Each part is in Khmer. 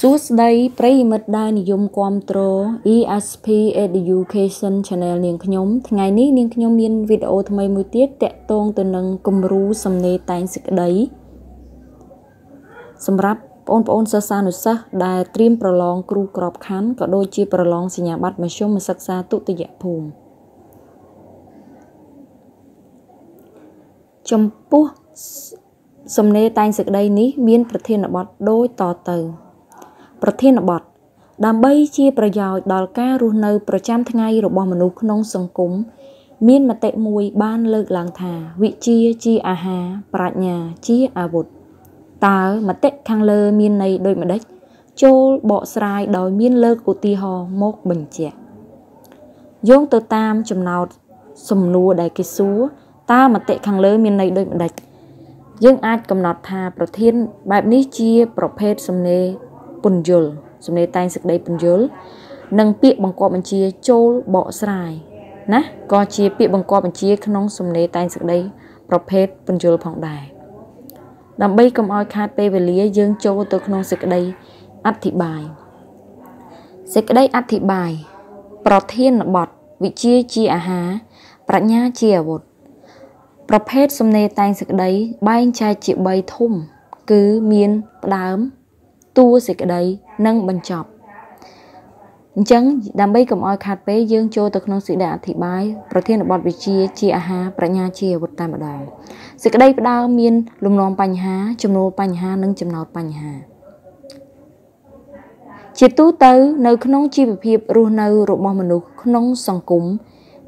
សួស្តីប្រិយមិត្តដែលនិយមគាំទ្រ ESP Education Channel នាងខ្ញុំថ្ងៃនេះនាងខ្ញុំមានវីដេអូថ្មីមួយទៀតតាក់ទងទៅនឹងគំរូសំណេរតែងសេចក្តីសម្រាប់បងប្អូនសិស្សានុសិស្សដែលត្រៀមប្រឡងគ្រូក្របខ័ណ្ឌក៏ដូចជាប្រឡងសញ្ញាបត្រមធ្យមសិក្សាទុតិយភូមិចំពោះសំណេរតែងសេចក្តីនេះមាន ប្រធានបទដូចតទៅ ប្រធានបទដើម្បីជាប្រយោជន៍ដល់ការរស់នៅប្រចាំថ្ងៃរបស់មនុស្សក្នុងសង្គមមានមតិមួយបានលើកឡើងថាវិជាជាអាហារប្រាជ្ញាជាអាវុធតើមតិខាងលើមានន័យដូចម្ដេចចូលបកស្រាយដោយមានលើកឧទាហរណ៍មកបញ្ជាក់យោងទៅតាមចំណោទសំណួរដែលគេសួរតើមតិខាងលើមានន័យដូចម្ដេចយើងអាចកំណត់ថាប្រធានបែបនេះជាប្រភេទសំណេរ ពន្យល់សំណេរតែងសេចក្តីពន្យល់និងពាក្យបង្គាប់បញ្ជាចូលបកស្រាយណាក៏ជាពាក្យបង្គាប់បញ្ជា ក្នុងសំណេរតែងសេចក្តីប្រភេទពន្យល់ផងដែរដើម្បីកុំឲ្យខាតពេលវេលាយើងចូលទៅក្នុងសេចក្តីអធិប្បាយសេចក្តីអធិប្បាយប្រធានបទវិជាជាអាហារប្រាជ្ញាជាអាវុធប្រភេទសំណេរតែងសេចក្តីបែងចែកជា3ធំ គឺមានផ្ដើម តួសេចក្តីនិងបញ្ចប់អញ្ចឹងដើម្បីកុំឲ្យខាត់ពេលយើងចូលទៅក្នុងសេចក្តីអធិប្បាយប្រធានបទវិជាជាអាហារប្រាជ្ញាជាអាវុធតែម្ដងសេចក្តីផ្ដើមមានលំនាំបញ្ហាចំនួនបញ្ហានិងចំណោទបញ្ហាជាទូទៅនៅក្នុងជីវភាពរស់នៅរបស់មនុស្សក្នុងសង្គម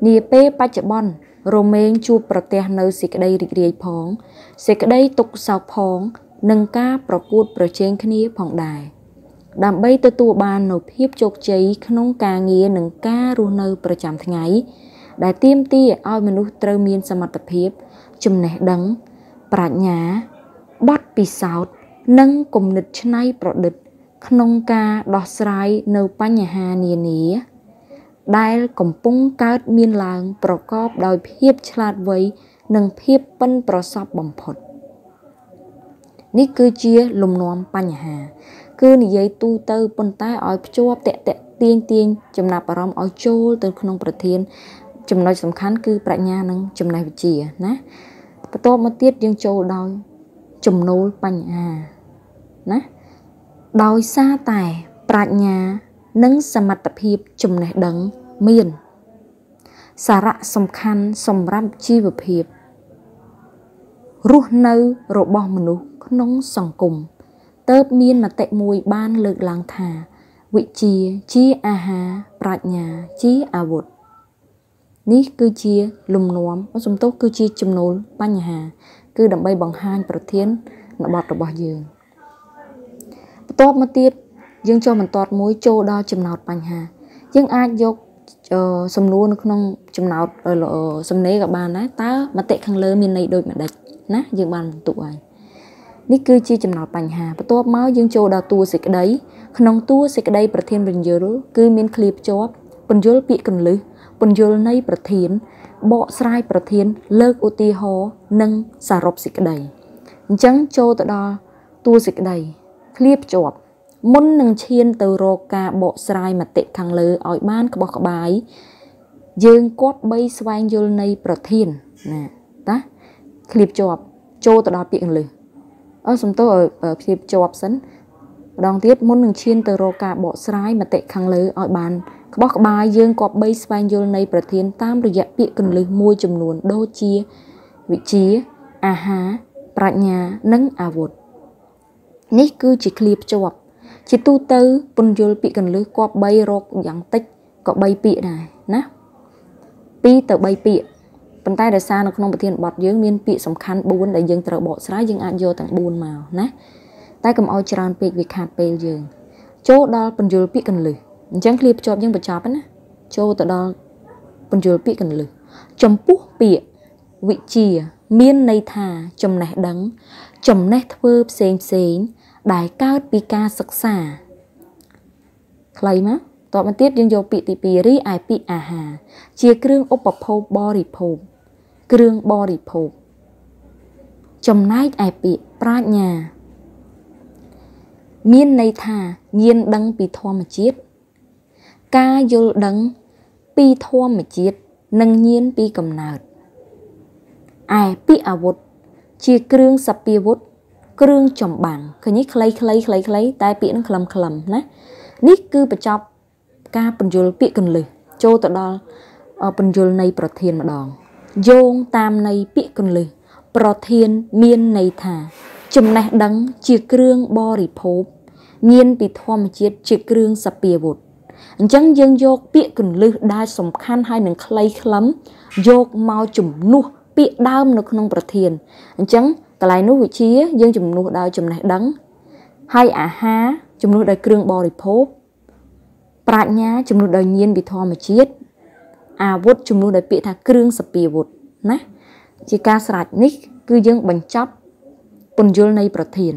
នាពេលបច្ចុប្បន្នរមែងជួបប្រទះនៅសេចក្តីរីករាយផងសេចក្តីទុក្ខសោកផង និងការប្រកួតប្រជែងគ្នាផងដែរដើម្បីទទួលបាននូវភាពជោគជ័យក្នុងការងារនិងការរស់នៅប្រចាំថ្ងៃ ដែលទាមទារឲ្យមនុស្សត្រូវមានសមត្ថភាព ចំណេះដឹង ប្រាជ្ញាបទពិសោធន៍និងគំនិតច្នៃប្រឌិត ក្នុងការដោះស្រាយនៅបញ្ហានានា ដែលកំពុងកើតមានឡើងប្រកបដោយភាពឆ្លាតវៃនិងភាពប៉ិនប្រសប់បំផុត នេះគឺជាលំនាំបញ្ហា គឺនិយាយទូទៅប៉ុន្តែឲ្យភ្ជាប់តេតទៀងទៀងចំណាប់អារម្មណ៍ឲ្យចូលទៅក្នុងប្រធាន ចំណុចសំខាន់គឺប្រាជ្ញានិងចំណេះវិជ្ជាណាបន្ទាប់មកទៀតយើងចូលដោយចំណូលបញ្ហាណាដោយសារតែប្រាជ្ញា និងសមត្ថភាពចំណេះដឹងមាន សារៈសំខាន់សម្រាប់ជីវភាពរស់នៅរបស់មនុស្ស ក្នុងសង្គមទៅមានមតិមួយបានលើកឡើងថា វិជាជាអាហារប្រាជ្ញាជាអាវុធនេះគឺជាលំនាំសំទោសគឺជាចំណូលបញ្ហា គឺដើម្បីបង្ហាញប្រធានបទរបស់យើងបន្ទាប់មកទៀតយើងចូលបន្តមួយចូលដល់ចំណោទបញ្ហា យើងអាចយកសំណួរនៅក្នុងចំណោទសំណេរក៏បានដែរតើមតិខាងលើមានន័យដូចម្ដេចណាយើងបានបន្ទុកហើយ នេះគឺជាចំណោទបញ្ហាបន្ទាប់មកយើងចូលដល់តួសេចក្តីក្នុងតួសេចក្តីប្រធានបញ្យលគឺមានឃ្លាភ្ជាប់ពន្យល់ពាក្យកន្លឹះពន្យល់នៃប្រធានបកស្រាយប្រធាន លើកឧទាហរណ៍និងសរុបសេចក្តីអញ្ចឹងចូលទៅដល់តួសេចក្តីឃ្លាភ្ជាប់មុននឹងឈានទៅរកការបកស្រាយមតិខាងលើឲ្យបានក្បោះក្បាយយើងគប្បីស្វែងយល់នៃប្រធានណាតាឃ្លាភ្ជាប់ចូលទៅដល់ពាក្យកន្លឹះ អឺសំទោសឲ្យភាពជាប់សិនម្ដងទៀតមុននឹងឈានទៅរកការបកស្រាយមតិខាងលើឲ្យបានក្បោះក្បាយយើងគប្បីស្វែងយល់នៃប្រធានតាមរយៈពាក្យកន្លឹះមួយចំនួនដូចជាវិជាអាហារប្រាជ្ញានិងអាវុធនេះគឺជាឃ្លាភ្ជាប់ ជាទូទៅពន្យល់ពាក្យកន្លឹះគប្បីរកយ៉ាងតិចក៏3ពាក្យដែរណា2ទៅ3ពាក្យ ប៉ុន្តែដោយសារនៅក្នុងប្រធានបទយើងមានពាក្យសំខាន់4ដែលយើងត្រូវបកស្រាយយើងអាចយកទាំង4មកណាតែកុំឲ្យច្រើនពេកវាខាតពេលយើងចូលដល់បញ្យលពាក្យកន្លឹះអញ្ចឹងឃ្លាភ្ជាប់យើងបញ្ចប់ណាចូលទៅដល់បញ្យលពាក្យកន្លឹះចំពោះពាក្យវិជា មានន័យថាចំណេះដឹង ចំណេះធ្វើផ្សេងផ្សេងដែលកើតពីការសិក្សាខ្លីមកតបមកទៀតយើងយកពាក្យទី2រីឯពាក្យអាហារជាគ្រឿងឧបភោគបរិភោគ គ្រឿងបរិភោគចំណែកឯពាក្យប្រាជ្ញា មានន័យថាញាណដឹងពីធម្មជាតិការយល់ដឹងពីធម្មជាតិនិងញាណពីកំណើតឯពាក្យអាវុធជាគ្រឿងសពាវុធគ្រឿងចម្បាំងឃើញខ្លីខ្លីខ្លីខ្លីតែពាក្យនឹងខ្លឹមខ្លឹមណានេះគឺបញ្ចប់ការបញ្យលពាក្យកន្លឹះចូលទៅដល់បញ្យលនៃប្រធានម្ដង យោងតាមនៃពាក្យកន្លឹះប្រធានមានន័យថា ចំណេះដឹងជាគ្រឿងបរិភោគញានពីធម្មជាតិជាគ្រឿងសពាវុធអញ្ចឹងយើងយកពាក្យកន្លឹះដែលសំខាន់ហើយនឹងខ្លីខ្លឹមយកមកជំនួសពាក្យដើមនៅក្នុងប្រធានអញ្ចឹងកន្លែងនោះវិជាយើងជំនួសដោយចំណេះដឹងហើយអាហារជំនួសដោយគ្រឿងបរិភោគប្រាជ្ញាជំនួសដោយញាណពីធម្មជាតិ អាវុធជំនួសដោយពាក្យថាគ្រឿងសពាវុធណាជាការស្រេចនេះ គឺយើងបញ្ចប់ពន្យល់នៃប្រធាន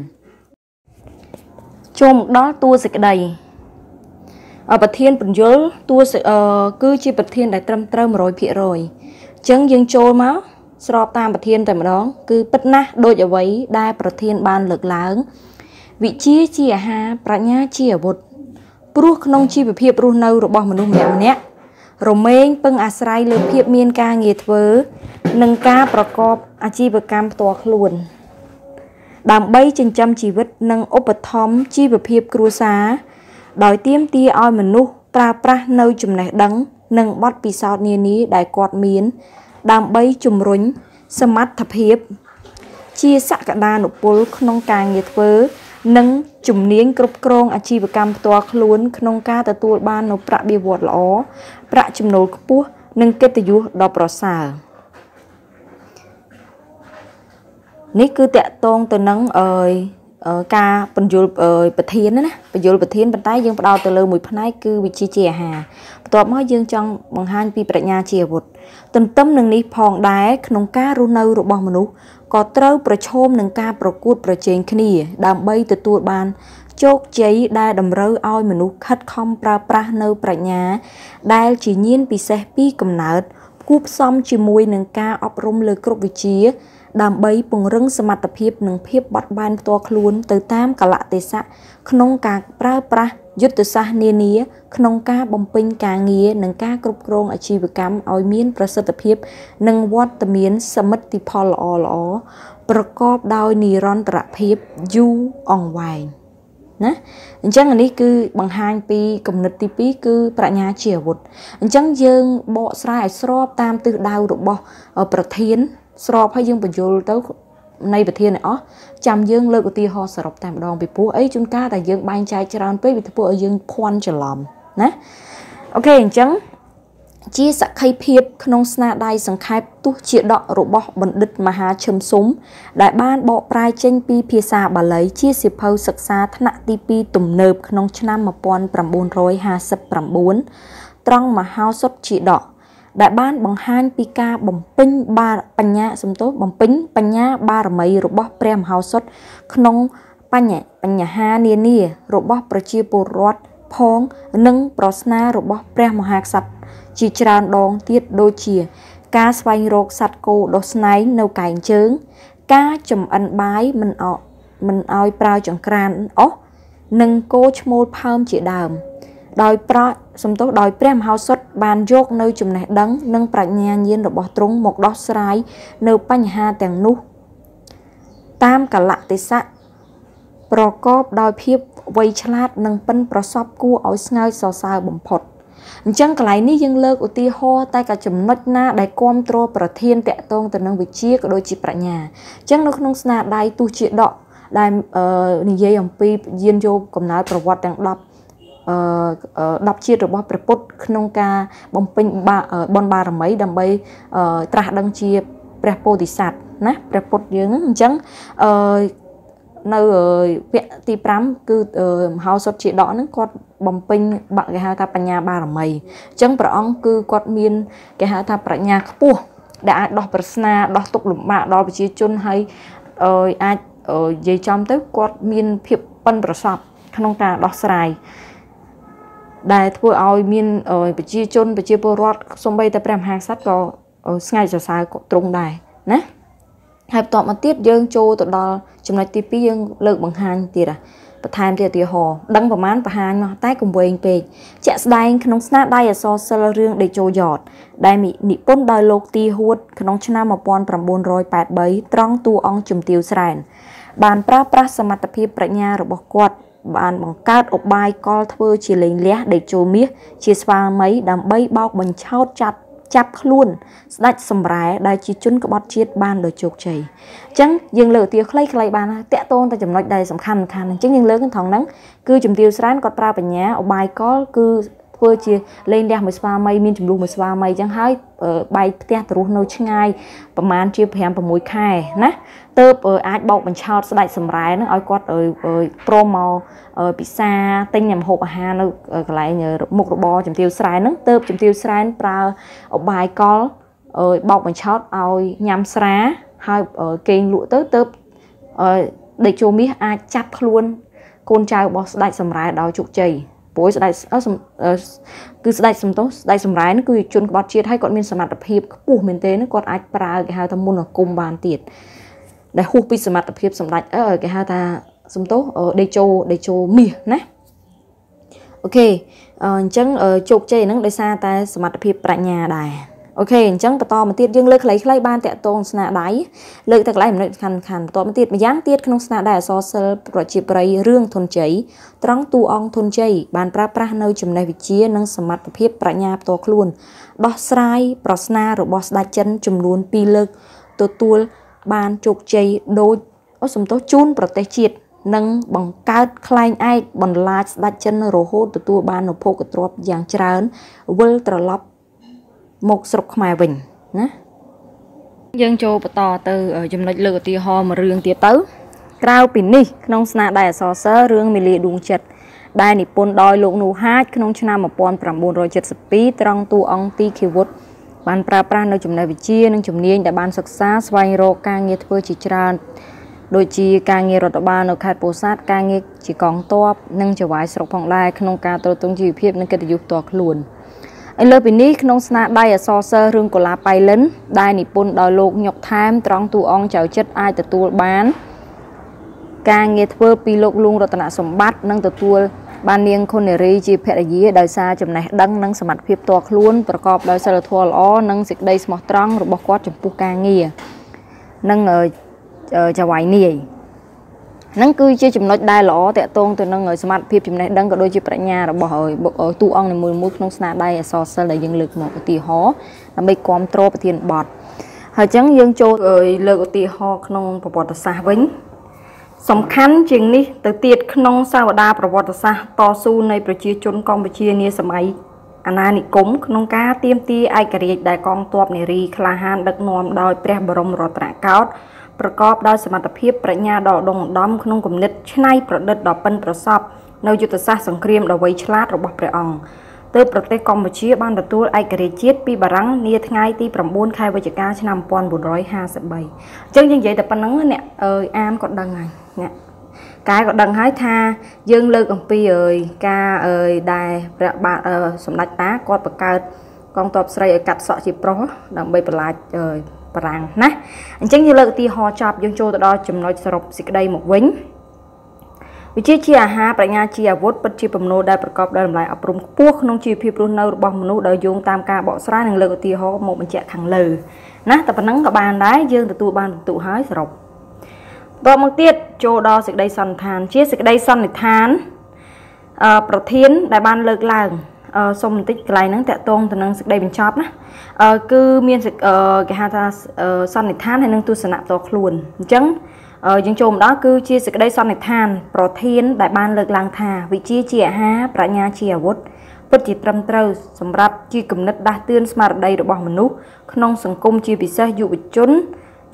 ចូលមកដល់តួសេចក្តីប្រធានពន្យល់តួគឺជាប្រធានដែលត្រឹមត្រូវ100%អញ្ចឹងយើងចូលមកស្របតាមប្រធានតែម្ដង គឺពិតណាស់ដូចអ្វីដែលប្រធានបានលើកឡើងវិជាជាអាហារប្រាជ្ញាជាអាវុធព្រោះក្នុងជីវភាពរស់នៅរបស់មនុស្សម្នាក់ម្នាក់ រមែងពឹងអាស្រ័យលើភាពមានការងារធ្វើ និងការប្រកបអាជីវកម្មផ្ទាល់ខ្លួន ដើម្បីចិញ្ចឹមជីវិតនិងឧបត្ថម្ភជីវភាពគ្រួសារដោយទាមទារឲ្យមនុស្សប្រើប្រាស់នៅចំណេះដឹង និងបទពិសោធន៍នានាដែលគាត់មាន ដើម្បីជំរុញសមត្ថភាព ជាសក្តានុពលក្នុងការងារធ្វើ និងជំនាញគ្រប់គ្រងអាជីវកម្មផ្ទាល់ខ្លួន ក្នុងការទទួលបាននូវប្រាក់បៀវត្សល្អប្រាក់ចំណូលខ្ពស់និងកិត្តិយសដ៏ប្រសើរនេះគឺតកតងទៅនឹងអើយ ការបញ្យលប្រធានណាបញ្យលប្រធានប៉ុន្តែយើងផ្ដោតទៅលើមួយផ្នែកគឺវិជាជាអាហារបន្ទាប់មកយើងចង់បង្ហាញពីប្រាជ្ញាជាអាវុធទន្ទឹមនឹងនេះផងដែរក្នុងការរស់នៅរបស់មនុស្សក៏ត្រូវប្រឈមនឹងការប្រកួតប្រជែងគ្នា ដើម្បីទទួលបានជោគជ័យដែលតម្រូវឲ្យមនុស្សខិតខំប្រើប្រាស់នៅប្រាជ្ញា ដែលជាញាណពិសេសពីកំណើត គូផ្សំជាមួយនឹងការអប់រំលើគ្រប់វិជ្ជា ដើម្បីពង្រឹងសមត្ថភាពនិងភាពបត់បែនផ្ទាល់ខ្លួនទៅតាមកលៈទេសៈក្នុងការប្រើប្រាស់យុទ្ធសាស្ត្រនានាក្នុងការបំពេញការងារនិងការគ្រប់គ្រងអាជីវកម្មឲ្យមានប្រសិទ្ធភាព និងវត្តមានសមិទ្ធផលល្អល្អប្រកបដោយនិរន្តរភាពយូរអង្វែង ណាអញ្ចឹងអានេះគឺបង្ហាញពីគំនិតទី2គឺប្រាជ្ញាជាអាវុធអញ្ចឹងយើងបកស្រាយឲ្យស្របតាមទិសដៅរបស់ប្រធាន ស្របហើយយើងបញ្យល់ទៅនៃប្រធានទាំងអស់ចាំយើងលើកឧទាហរណ៍សរុបតែម្ដងពីព្រោះអីជួនកាលតែយើងបែងចែកច្រើនពេកវាធ្វើឲ្យយើងភ័ន្តច្រឡំណាអូខេអញ្ចឹង ជាសក្ខីភាពក្នុងស្នាដៃសង្ខេបទុះជាដករបស់បណ្ឌិតមហាឈឹមសុំដែលបានបកប្រែចេញពីភាសាបាលីជាសៀវភៅសិក្សាថ្នាក់ទី2ទំនើបក្នុងឆ្នាំ1959ត្រង់មហោសុតជាដកដែលបានបង្ហាញពីការបំពេញបាបញ្ញាសំទោសបំពេញបញ្ញាបារមីរបស់ព្រះមហោសុតក្នុងបញ្ញបញ្ហានានារបស់ប្រជាពលរដ្ឋផងនិងប្រស្នារបស់ព្រះមហាក្សត្រ ជាច្រើនដងទៀតដូចជា ការស្វែងរកសត្វគោដុសស្នែងនៅកែងជើង ការចំអិនបាយមិនអមិនឲ្យប្រើចង្ក្រានអស់និងគោឈ្មោលផើមជាដើម ដោយប្រសំទោសដោយព្រះមហោសុតបានយកនៅចំណេះដឹង និងប្រាជ្ញាញាណរបស់ទ្រង់មកដោះស្រាយនៅបញ្ហាទាំងនោះ តាមកលៈទេសៈប្រកបដោយភាពវៃឆ្លាតនិងប៉ិនប្រសពគួរឲ្យស្ងើចសរសើរបំផុត អញ្ចឹងកន្លែងនេះយើងលើកឧទាហរណ៍តែក៏ចំណុចណាដែលគ្រប់គ្រងប្រធានតកតងទៅនឹងវិជាក៏ដូចជាប្រាជ្ញាអញ្ចឹងនៅក្នុងស្នាដៃទោះជាដកដែលនិយាយអំពីយានយកកំណើតប្រវត្តិទាំង10អឺ10ជាតិរបស់ព្រះពុទ្ធក្នុងការបំពេញបុណ្យបារមីដើម្បីត្រាស់ដឹងជាព្រះពោធិសត្វណាព្រះពុទ្ធយើងអញ្ចឹងអឺ នៅវគ្គទី5គឺមហោសុតជាដកហ្នឹងគាត់បំពេញគេហៅថាបញ្ញាបារមីអញ្ចឹងព្រះអង្គគឺគាត់មានគេហៅថាប្រាជ្ញាខ្ពស់ដែលអាចដោះប្រស្នាដោះទុកលំបាកដល់ប្រជាជនហើយអាចនិយាយចំទៅគាត់មានភាពប៉ិនប្រសប់ក្នុងការដោះស្រាយដែលធ្វើឲ្យមានប្រជាជនប្រជាពលរដ្ឋសំបីតែព្រះមហាក្សត្រក៏ស្ងើចសរសើរទ្រង់ដែរណា ហើយបន្តមកទៀតយើងចូលទៅដល់ចំណុចទី2យើងលើកបង្ហាញទៀតបន្ថែមទៀតឧទាហរណ៍ដឹងប្រមាណបង្ហាញមកតែកុំវែងពេកជាក់ស្ដែងក្នុងស្នាដៃអក្សរសិល្ប៍រឿងដេជោយ៉តដែលនិពន្ធដោយលោកទីហួត ក្នុងឆ្នាំ1983ត្រង់តួអង្គជំទាវស្រែន បានប្រើប្រាស់សមត្ថភាពប្រាជ្ញារបស់គាត់បានបង្កើតឧបាយកលធ្វើជាលេងលះដេកចូលមាសជាស្វាមីដើម្បីបោកបញ្ឆោតចាត់ ចាប់ខ្លួនស្ដេចសម្រែដែលជាជនក្បត់ជាតិបានដោយជោគជ័យអញ្ចឹងយើងលើកឧទាហរណ៍ខ្លីៗបានតាក់ទងតែចំណុចដែលសំខាន់សំខាន់អញ្ចឹងយើងលើកថងហ្នឹងគឺជំទាវស្រែនគាត់ប្រើបញ្ញាឧបាយកលគឺធ្វើជាលេងលះមួយស្វាមីមានចំនួនមួយស្វាមីអញ្ចឹងហើយបែកផ្ទះទៅរស់នៅឆ្ងាយប្រហែលជា5 6ខែណា ទៅអាចបោកបញ្ឆោតស្ដេចសម្រែនឹងឲ្យគាត់ព្រមមកពិសាទិញម្ហូបអាហារនៅកន្លែងមុខរបរជំទាវស្រែនឹងទៅជំទាវស្រែប្រើអបាយកលបោកបញ្ឆោតឲ្យញ៉ាំស្រាហើយគេងលក់ទៅទៅដេកជោមាសអាចចាប់ខ្លួនកូនចៅរបស់ស្ដេចសម្រែដោយជោគជ័យព្រោះស្ដេចគឺស្ដេចសំទោសស្ដេចសម្រែនគឺជនក្បត់ជាតិហើយគាត់មានសមត្ថភាពខ្ពស់មែនទែនគាត់អាចប្រើគេហៅថាមុនគុំបានទៀត ដែលហួសពីសមត្ថភាពសម្ដេចអឺគេហៅថាសំទោសដេជោដេជោមាសណាអូខេអញ្ចឹងជោគជ័យហ្នឹងដោយសារតែសមត្ថភាពប្រាជ្ញាដែរអូខេអញ្ចឹងបន្តមកទៀតយើងលើកខ្លីៗបានតាក់ទងស្នាដៃលើកតែកន្លែងចំណុចសំខាន់ៗបន្តមកទៀតម្យ៉ាងទៀតក្នុងស្នាដៃអសរសិល្ប៍ប្រជាប្រិយរឿងធនជ័យត្រង់តួអង្គធនជ័យបានប្រើប្រាស់នៅចំណេះវិជ្ជានិងសមត្ថភាពប្រាជ្ញាផ្ទាល់ខ្លួនដោះស្រាយប្រស្នារបស់ស្ដេចចិនចំនួន2លើកទទួល បានជោគជ័យដូចអូសំទោសជូនប្រទេសជាតិនិងបង្កើតខ្លែងឯកបន្លាចស្ដេចចិនរហូតទទួលបាននូវភោគទ្រព្យយ៉ាងច្រើនវិលត្រឡប់មកស្រុកខ្មែរវិញណាយើងចូលបន្តទៅចំណុចលើកឧទាហរណ៍មួយរឿងទៀតទៅក្រៅពីនេះក្នុងស្នាដៃអសរសិល្ប៍រឿងមីលាដួងចិត្តដែលនិពន្ធដោយលោកនូហាចក្នុងឆ្នាំ1972ត្រង់តួអង្គទីឃីវុត បានប្រើប្រាស់នៅចំណេះវិជ្ជានិងជំនាញដែលបានសិក្សាស្វែងរកការងារធ្វើជាច្រើនដូចជាការងាររដ្ឋបាលនៅខេត្តពោធិ៍សាត់ការងារជាកងទ័ពនិងចៅហ្វាយស្រុកផងដែរក្នុងការទ្រទ្រង់ជីវភាពនិងកិត្តិយសផ្ទាល់ខ្លួន។ឥឡូវពីនេះក្នុងស្នាដៃអសរសិល្ប៍រឿងកូឡាបៃលិន ដែលនិពន្ធដោយលោកញុកថែមត្រង់តួអង្គចៅចិត្តអាចទទួលបាន ការងារធ្វើពីលោកលួងរតនសម្បត្តិនិងទទួល បាននាងខុននារីជាភរិយាដោយសារចំណេះដឹងនិងសមត្ថភាពផ្ទាល់ខ្លួនប្រកបដោយសិលធម៌ល្អនិងសេចក្តីស្មោះត្រង់របស់គាត់ចំពោះការងារនិងចៅហ្វាយនាយហ្នឹងគឺជាចំណុចដែលល្អតកតងទៅនឹងសមត្ថភាពចំណេះដឹងក៏ដូចជាប្រាជ្ញារបស់តួអង្គនីមួយៗក្នុងស្នាដៃអសរសិល្ប៍ដែលយើងលើកមកឧទាហរណ៍ដើម្បីគ្រប់គ្រងប្រធានបទហើយអញ្ចឹងយើងចូលលើកឧទាហរណ៍ក្នុងប្រវត្តិសាស្ត្រវិញ សំខាន់ជាងនេះទៅទៀតក្នុងសាវតាប្រវត្តិសាស្ត្រតស៊ូនៃប្រជាជនកម្ពុជានាសម័យអាណានិគមក្នុងការទៀមទាឯករាជ្យដែលកងទ័ពនារីក្លាហានដឹកនាំដោយព្រះបរមរតនកោដ្ឋប្រកបដោយសមត្ថភាពប្រាជ្ញាដ៏ដុងដំក្នុងគំនិតច្នៃប្រឌិតដ៏ប៉ិនប្រសប់នៅយុទ្ធសាស្ត្រសង្គ្រាមដ៏វៃឆ្លាតរបស់ព្រះអង្គទើបប្រទេសកម្ពុជាបានទទួលឯករាជ្យជាតិពីបារាំងនាថ្ងៃទី9ខែវិច្ឆិកាឆ្នាំ1953អញ្ចឹងយើងនិយាយតែប៉ុណ្្នឹងអ្នកអើយអានក៏ដឹងហើយ អ្នកកែក៏ដឹងហើយថាយើងលើកអំពីអើយការអើយដែលព្រះបាទសម្ដេចតាគាត់បង្កើតកងទ័ពស្រីឲ្យកាត់សក់ជាប្រុសដើម្បីបន្លាចអើយបារាំងណាអញ្ចឹងយើងលើកឧទាហរណ៍ចប់យើងចូលទៅដល់ចំណុចសរុបសេចក្តីមកវិញវិជាជាអាហារប្រាជ្ញាជាអាវុធពិតជាបំណោដែលប្រកបដោយតម្លៃអប់រំខ្ពស់ក្នុងជីវភាពរស់នៅរបស់មនុស្សដោយយោងតាមការបកស្រាយនិងលើកឧទាហរណ៍មកបញ្ជាក់ខាងលើណាតែប៉ុណ្ណឹងក៏បានដែរយើងទទួលបានបន្ទុកហើយសរុបតបមកទៀត ចូលដល់សេចក្តីសន្និដ្ឋាន ជាសេចក្តីសន្និដ្ឋានអឺប្រធានដែលបានលើកឡើងសុំបន្តិចកន្លែងហ្នឹងតកតងទៅនឹងសេចក្តីបញ្ចប់ណាគឺមានគេហៅថាសន្និដ្ឋានហើយនឹងទស្សនៈផ្ទាល់ខ្លួនអញ្ចឹងយើងចូលមកដល់គឺជាសេចក្តីសន្និដ្ឋាន ប្រធាន ដែលបានលើកឡើងថាវិជាជាអាហារប្រាជ្ញាជាអាវុធពិតជាត្រឹមត្រូវសម្រាប់ជាគំនិតដាស់តឿនស្មារតីរបស់មនុស្សក្នុងសង្គមជាពិសេសយុវជន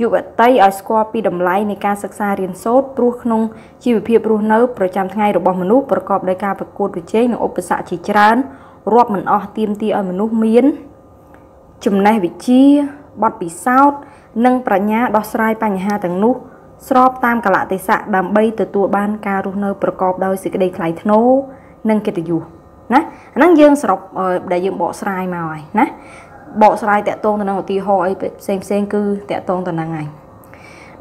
យុវតីឲ្យស្គាល់ពីតម្លៃនៃការសិក្សារៀនសូត្រព្រោះក្នុងជីវភាពរស់នៅប្រចាំថ្ងៃរបស់មនុស្សប្រកបដោយការប្រកួតប្រជែងនិងឧបសគ្គជាច្រើនរាប់មិនអស់ទៀមទីឲ្យមនុស្សមាន ចំណេះវិជ្ជាបទពិសោធន៍និងប្រាជ្ញាដោះស្រាយបញ្ហាទាំងនោះ ស្របតាមកលៈទេសៈដើម្បីទទួលបានការរស់នៅប្រកបដោយសេចក្តីថ្លៃថ្នូរនិងកិត្តិយសណាអាហ្នឹងយើងសរុបដែលយើងបកស្រាយមកហើយណា បកស្រាយតាក់ទងទៅនឹងឧទាហរណ៍អីផ្សេងផ្សេងគឺតាក់ទងទៅនឹងហ្នឹង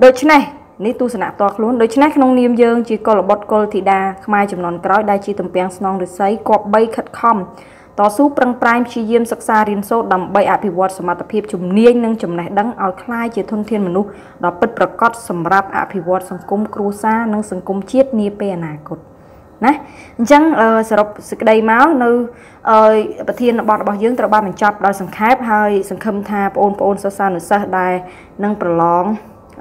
ដូច្នេះនេះទស្សនៈផ្ទាល់ខ្លួនដូច្នេះក្នុងនាមយើងជាកុលបុត្រកុលធីតាខ្មែរចំនួនក្រោយដែលជាទំពាំងស្នងរិស័យគប្បីខិតខំតស៊ូប្រឹងប្រែងព្យាយាមសិក្សារៀនសូត្រដើម្បីអភិវឌ្ឍសមត្ថភាពជំនាញនិងចំណេះដឹងឲ្យក្លាយជាធនធានមនុស្សដ៏ពិតប្រាកដសម្រាប់អភិវឌ្ឍសង្គមគ្រួសារនិងសង្គមជាតិនាពេលអនាគត។ ណាអញ្ចឹងសរុបសេចក្តីមកនៅប្រធានបទរបស់យើងត្រូវបានបញ្ចប់ដោយសង្ខេបហើយសង្ឃឹមថាបងប្អូនសិស្សានុសិស្សដែលនឹងប្រឡង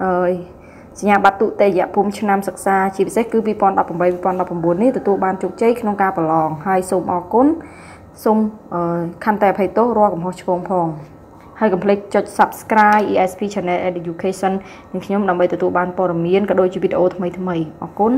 អឺសញ្ញាបត្រទុតិយភូមិឆ្នាំសិក្សាជាពិសេសគឺ2018 2019នេះទទួលបានជោគជ័យក្នុងការប្រឡងហើយសូមអរគុណសូមខន្តីអភ័យទោសរាល់កំហុសឆ្គងផងហើយកុំភ្លេចចុច Subscribe ESP Channel Education នឹងខ្ញុំដើម្បីទទួលបានព័ត៌មានក៏ដូចជាវីដេអូថ្មីៗអរគុណ